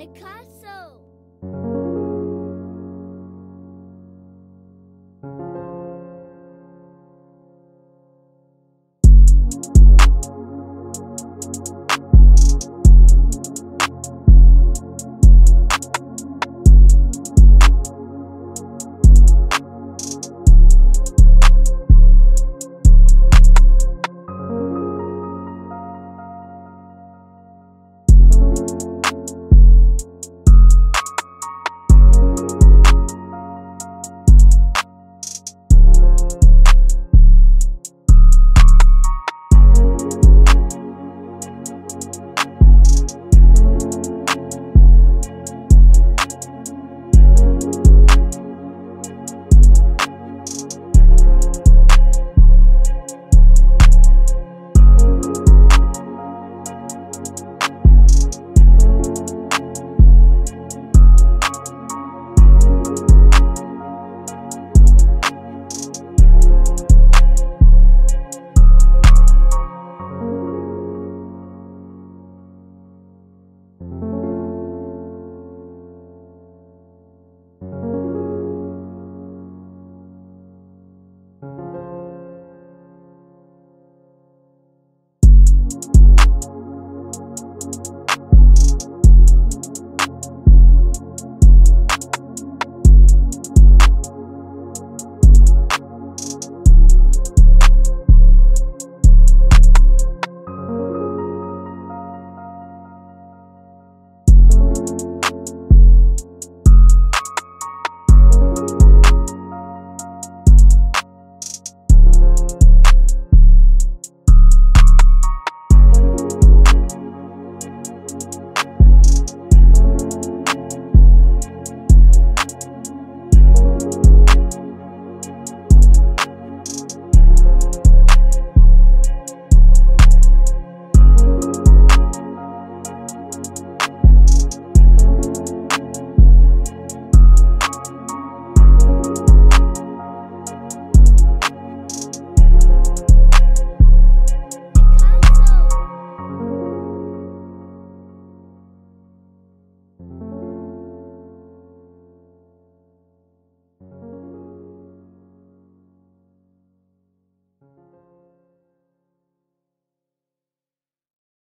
Nicole.